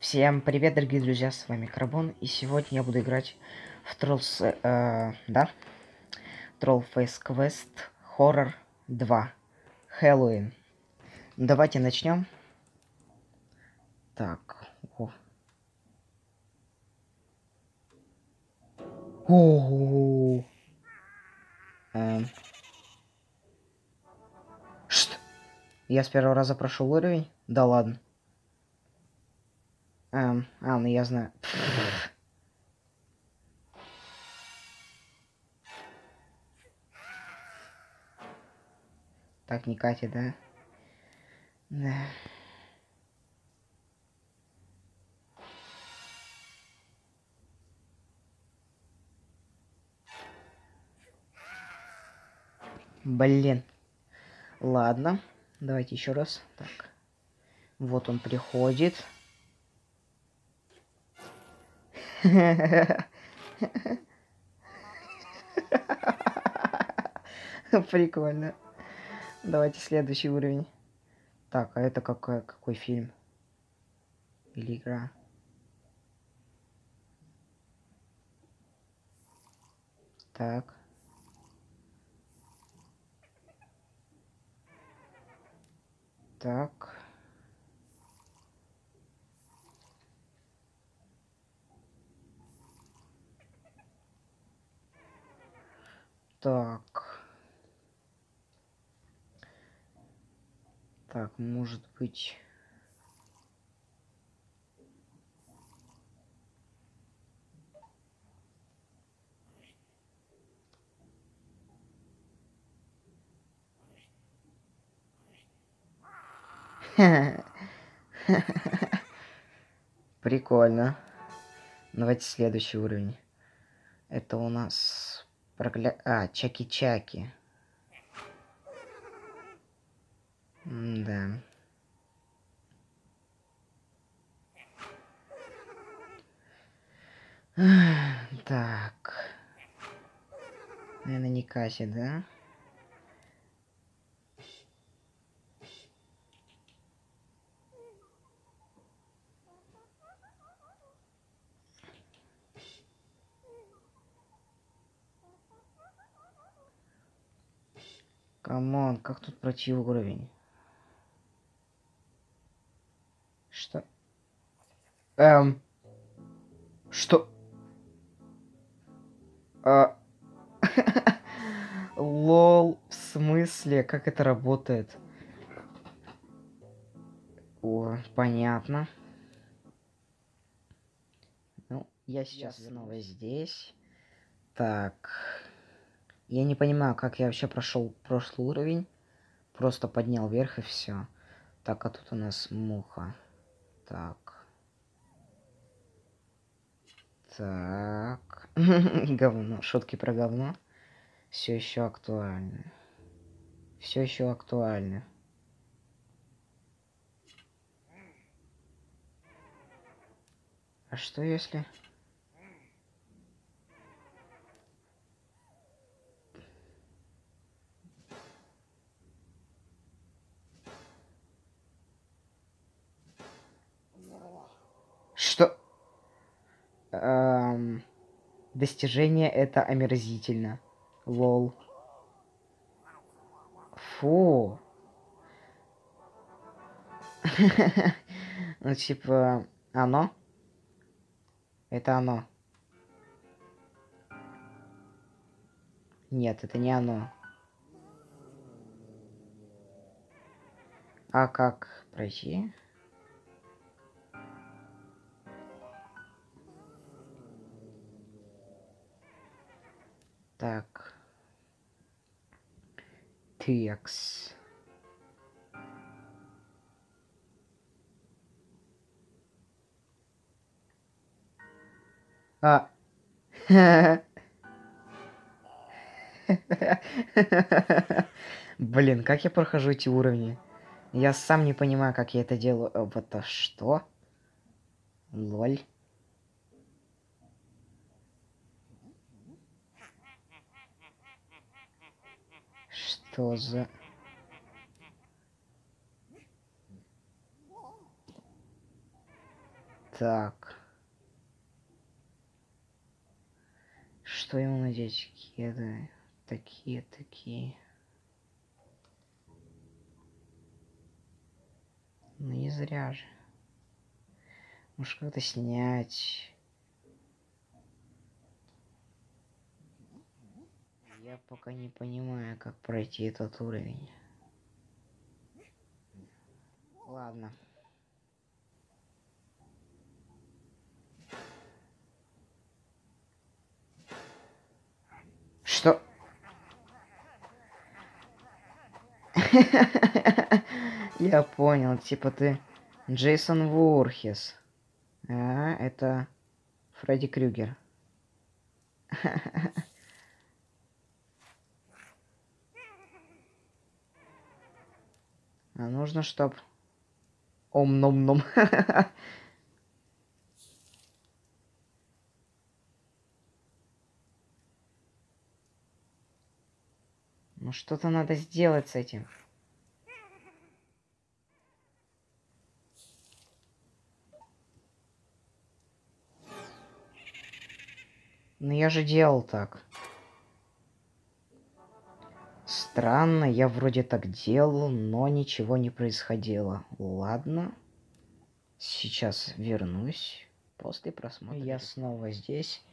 Всем привет, дорогие друзья, с вами Карбон, и сегодня я буду играть в Trolls, э, да? Troll Face Quest Horror 2 Хэллоуин. Давайте начнем. Так. О. О. Эм. Что? Я с первого раза прошел уровень? Да ладно. Эм, а, ну я знаю. Так, не Катя, да? Да. Блин. Ладно. Давайте еще раз. Так. Вот он приходит. Прикольно. Давайте следующий уровень. Так, а это какой, какой фильм? Или игра? Так. Так. Так. Так, может быть... Прикольно. Давайте следующий уровень. Это у нас Прокля... А, Чаки-Чаки. Да. Так. Наверное, не Касси, да? Come on, как тут пройти уровень? Что? Эм. Что? А... LOL, в смысле? Как это работает? О, понятно. Ну, я сейчас снова здесь. Так. Я не понимаю, как я вообще прошел прошлый уровень. Просто поднял вверх и все. Так, а тут у нас муха. Так. Так. говно. Шутки про говно. Все еще актуальны. Все еще актуальны. А что если... Что? Эм, достижение это омерзительно. Лол. Фу. ну, типа, оно? Это оно. Нет, это не оно. А как пройти? Так. Текс. А. Блин, как я прохожу эти уровни? Я сам не понимаю, как я это делаю. Вот это что? Лоль. Что. Так. Что ему надеть? Кеды. Такие, такие. Ну не зря же. Может как-то снять. Я пока не понимаю, как пройти этот уровень. Ладно. Что? Я понял, типа ты Джейсон Вурхес. А, это Фредди Крюгер. А нужно, чтоб... Ом-ном-ном. Ну что-то надо сделать с этим. Ну я же делал так. Странно, я вроде так делал, но ничего не происходило. Ладно. Сейчас вернусь. После просмотра я снова здесь.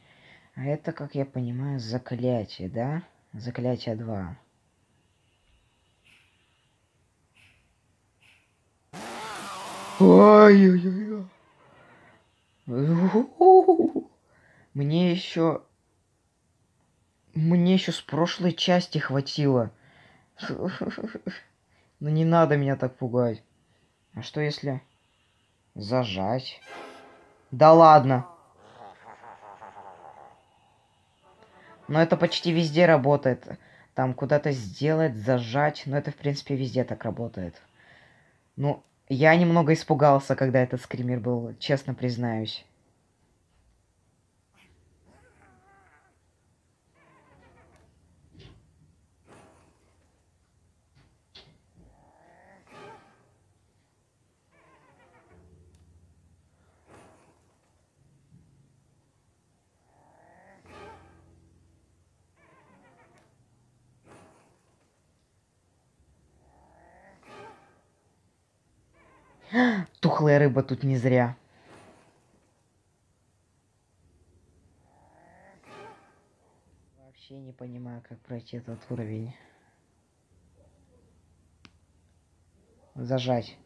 А это, как я понимаю, заклятие, да? Заклятие 2. Ой-ой-ой. Мне еще... Мне еще с прошлой части хватило. Ну не надо меня так пугать. А что если... Зажать? Да ладно. Но это почти везде работает. Там куда-то сделать, зажать. Но это, в принципе, везде так работает. Ну, я немного испугался, когда этот скример был, честно признаюсь. Тухлая рыба тут не зря. Вообще не понимаю, как пройти этот уровень. Зажать.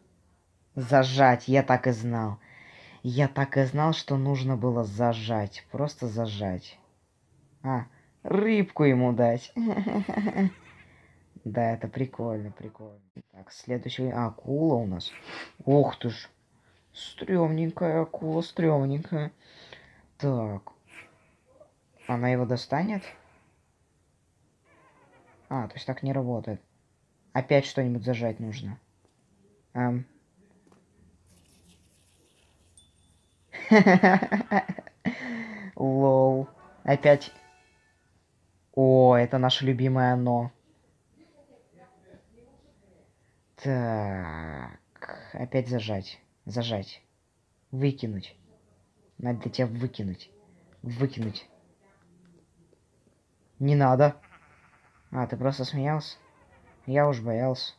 Зажать, я так и знал. Я так и знал, что нужно было зажать. Просто зажать. А, рыбку ему дать. Да, это прикольно, прикольно. Так, следующий... А, акула у нас. Ох ты ж. Стрёмненькая акула, стрёмненькая. Так. Она его достанет? А, то есть так не работает. Опять что-нибудь зажать нужно. Эм. Лол. Опять... О, это наше любимое оно. Так. Опять зажать. Зажать. Выкинуть. Надо тебя выкинуть. Выкинуть. Не надо. А, ты просто смеялся? Я уж боялся.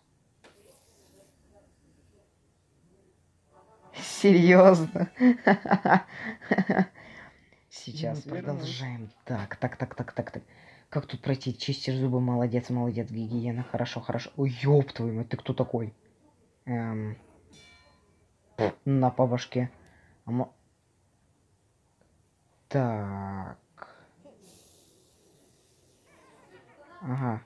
Серьезно? Сейчас продолжаем. Так, так, так, так, так, так. Как тут пройти? Чистишь зубы, молодец, молодец, гигиена, хорошо, хорошо. Ой, ёб твою мать, ты кто такой? Эм... На по. А Так. Ага.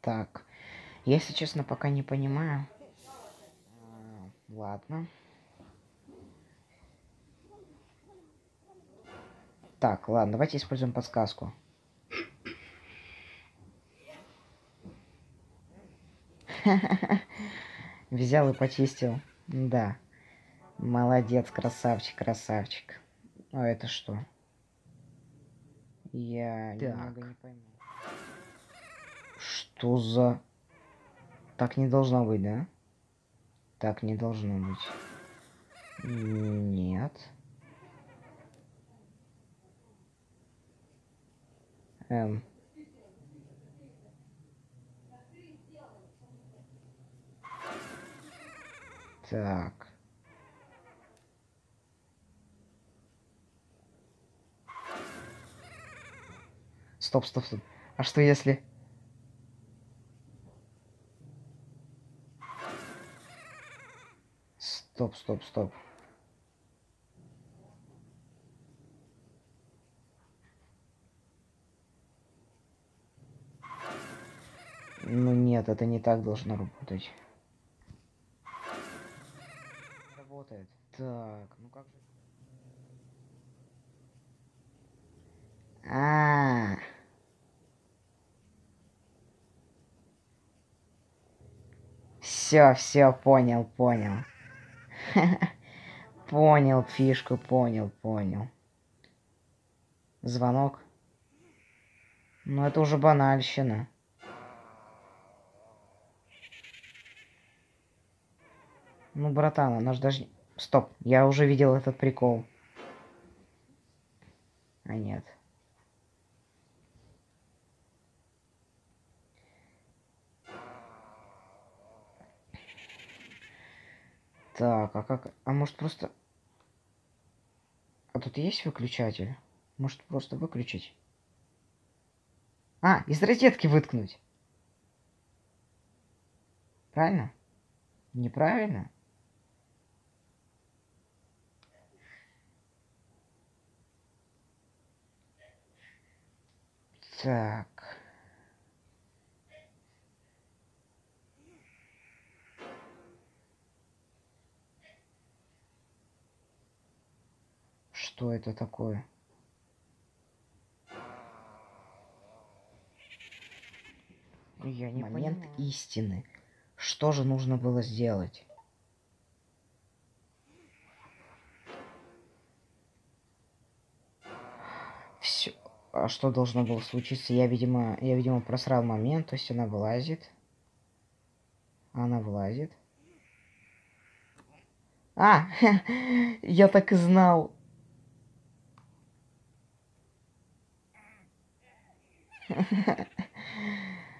Так. Если честно, пока не понимаю. А, ладно. Так, ладно, давайте используем подсказку. Взял и почистил. Да. Молодец, красавчик, красавчик. А это что? Я Так. немного не пойму. Что за... Так не должно быть, да? Так не должно быть. Нет. Эм. Так. Стоп, стоп, стоп. А что если... Стоп, стоп, стоп. Ну нет, это не так должно работать. Работает. Так, ну как же... А. Все, все, понял, понял. Понял фишку, понял, понял. Звонок. Ну это уже банальщина. Ну, братан, она ж даже... Стоп, я уже видел этот прикол. А нет. Так, а как... А может просто... А тут есть выключатель? Может просто выключить? А, из розетки выткнуть. Правильно? Неправильно? Так. Что это такое? Я не Момент понимаю. истины. Что же нужно было сделать? Все. А что должно было случиться? Я, видимо, я, видимо, просрал момент, то есть она вылазит. Она вылазит. А, я так и знал.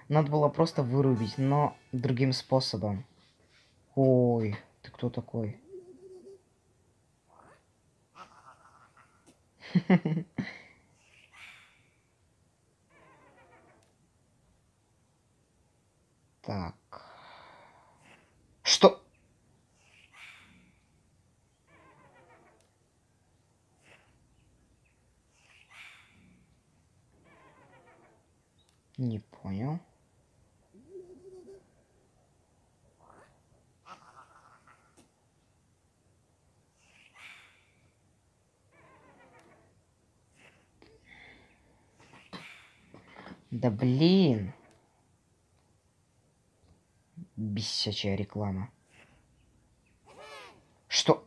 Надо было просто вырубить, но другим способом. Ой, ты кто такой? Так. Что? Не понял. Да блин. Бесячая реклама. Что?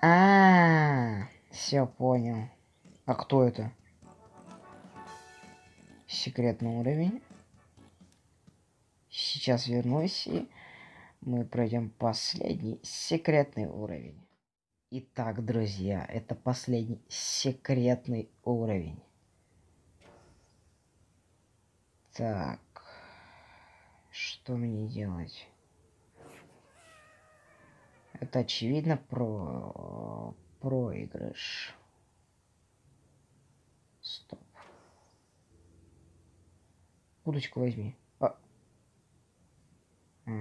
А, все понял. А кто это? Секретный уровень. Сейчас вернусь и мы пройдем последний секретный уровень. Итак, друзья, это последний секретный уровень. Так, что мне делать? Это очевидно про проигрыш. Стоп. Удочку возьми. А.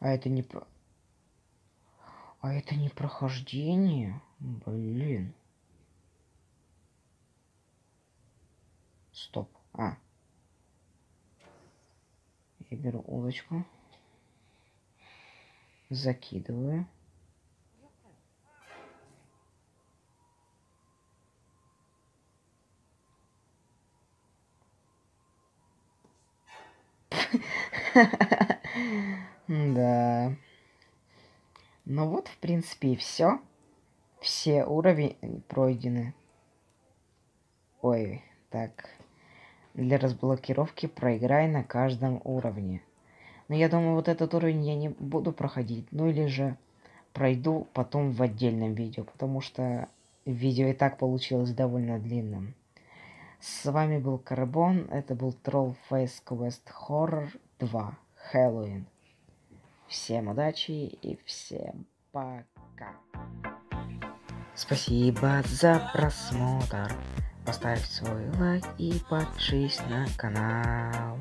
А это не про... А это не прохождение? Блин. А. Я беру удочку. Закидываю. Да. Ну вот, в принципе, и все. Все уровни пройдены. Ой, так. Для разблокировки проиграй на каждом уровне. Но я думаю, вот этот уровень я не буду проходить. Ну или же пройду потом в отдельном видео, потому что видео и так получилось довольно длинным. С вами был Карбон, это был Troll Face Quest Horror 2 Хэллоуин. Всем удачи и всем пока. Спасибо за просмотр. Поставь свой лайк и подпишись на канал.